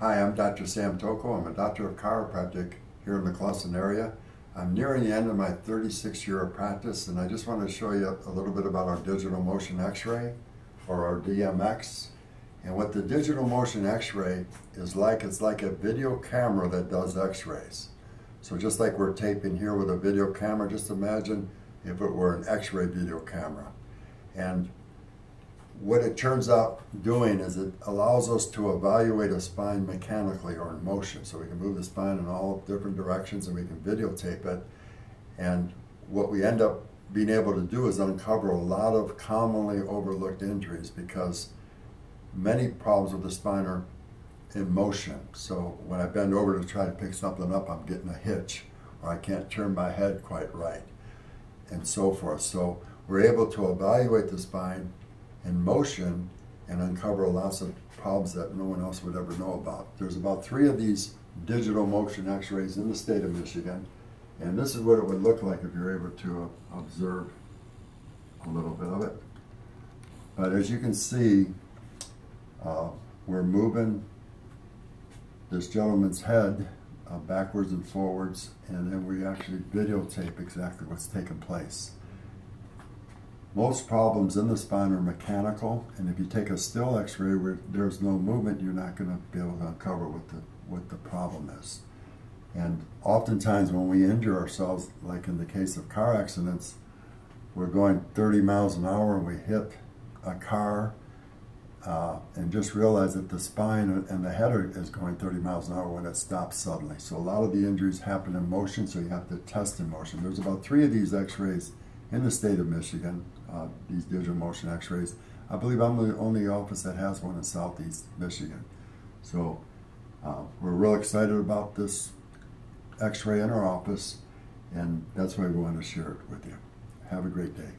Hi, I'm Dr. Sam Tocco. I'm a doctor of chiropractic here in the Clawson area. I'm nearing the end of my 36 year of practice and I just want to show you a little bit about our digital motion x-ray or our DMX. And what the digital motion x-ray is like, it's like a video camera that does x-rays. So just like we're taping here with a video camera, just imagine if it were an x-ray video camera. And what it turns out doing is it allows us to evaluate a spine mechanically or in motion. So we can move the spine in all different directions and we can videotape it. And what we end up being able to do is uncover a lot of commonly overlooked injuries because many problems with the spine are in motion. So when I bend over to try to pick something up, I'm getting a hitch or I can't turn my head quite right and so forth. So we're able to evaluate the spine in motion and uncover lots of problems that no one else would ever know about. There's about three of these digital motion x-rays in the state of Michigan and this is what it would look like if you're able to uh, observe a little bit of it. But as you can see, uh, we're moving this gentleman's head uh, backwards and forwards and then we actually videotape exactly what's taking place. Most problems in the spine are mechanical, and if you take a still x-ray where there's no movement, you're not going to be able to uncover what the, what the problem is. And oftentimes when we injure ourselves, like in the case of car accidents, we're going 30 miles an hour and we hit a car uh, and just realize that the spine and the head is going 30 miles an hour when it stops suddenly. So a lot of the injuries happen in motion, so you have to test in motion. There's about three of these x-rays in the state of Michigan, uh, these digital motion x-rays. I believe I'm the only office that has one in southeast Michigan. So uh, we're real excited about this x-ray in our office and that's why we want to share it with you. Have a great day.